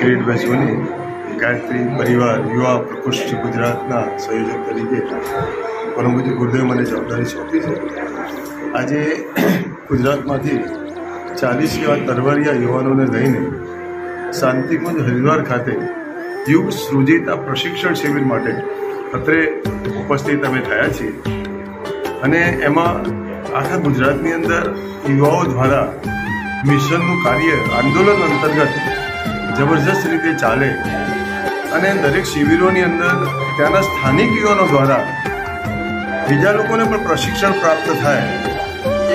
Cricket બેચોની Gayatri પરિવાર, યુવા પ્રકોષ્ઠ ગુજરાતના સંયોજક તરીકે. પરમ પૂજ્ય ગુરુદેવ મને જવાબદારી સોંપી છે. આજે ગુજરાતમાંથી ચાલીસ જેવા તરવરિયા યુવાનોને લઈને શાંતિકુંજ હરિદ્વાર ખાતે યુગ સૃજિતા પ્રશિક્ષણ શિબિર માટે અત્રે ઉપસ્થિત અમે થયા છીએ. અને એમાં આખા ગુજરાતની અંદર યુવાઓ દ્વારા મિશનનું કાર્ય આંદોલન અંતર્ગત જબરજસ્ત રીતે ચાલે. અને દરેક શિબિરોની અંદર ત્યાંના સ્થાનિક યુવાનો દ્વારા બીજા લોકોને પણ પ્રશિક્ષણ પ્રાપ્ત થાય.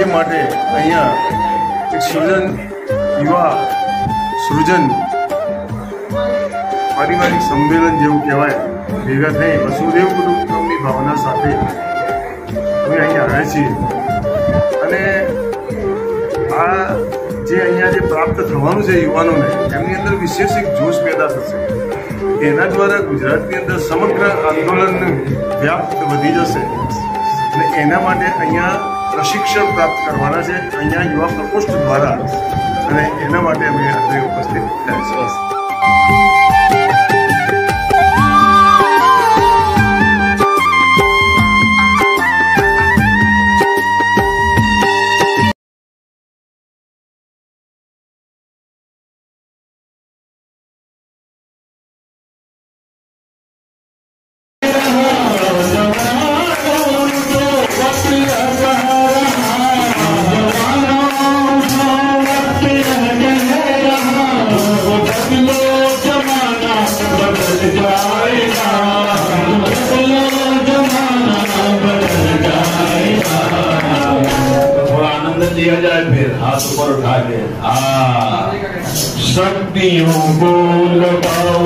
એ માટે અહીંયા એક સૃજન યુવા સૃજન પારિવારિક સંમેલન જેવું કહેવાય. ભેગા થઈ વસુદેવ કુટુંબની ભાવના સાથે અમે અહીં આવ્યા છીએ. જે અહીંયા જે પ્રાપ્ત થવાનું છે યુવાનોને, એમની અંદર વિશેષ એક જોશ પેદા થશે. એના દ્વારા ગુજરાતની અંદર સમગ્ર આંદોલન વ્યાપ્ત વધી જશે. અને એના માટે અહીંયા પ્રશિક્ષણ પ્રાપ્ત કરવાના છે, અહીંયા યુવા પ્રકોષ્ઠ દ્વારા. અને એના માટે અમે આજે ઉપસ્થિત થયા છીએ. आनंद लिया जाए फिर हाथ ऊपर उठा के। हाँ। शक्तियों को लगाओ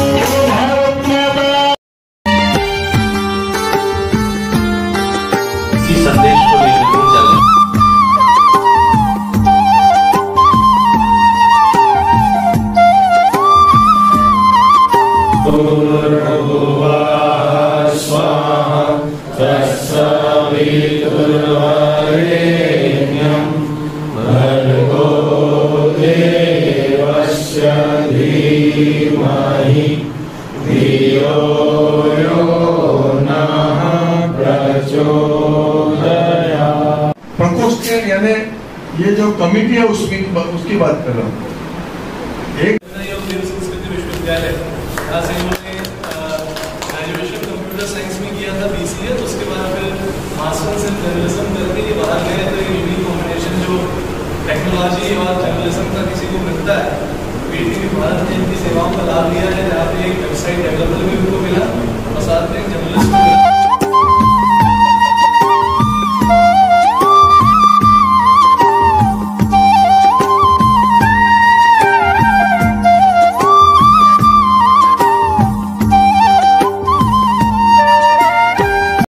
यानी ये जो कमिटी है उसकी उसकी बात कर रहा हूँ। एक टेक्नोलॉजी और जर्नलिज्म का किसी को मिलता है पीटीवी भारत ने इनकी सेवाओं का लाभ लिया है, जहाँ पे एक वेबसाइट डेवलपर भी उनको मिला, और साथ में जर्नलिस्ट मिला